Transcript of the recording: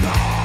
Lord.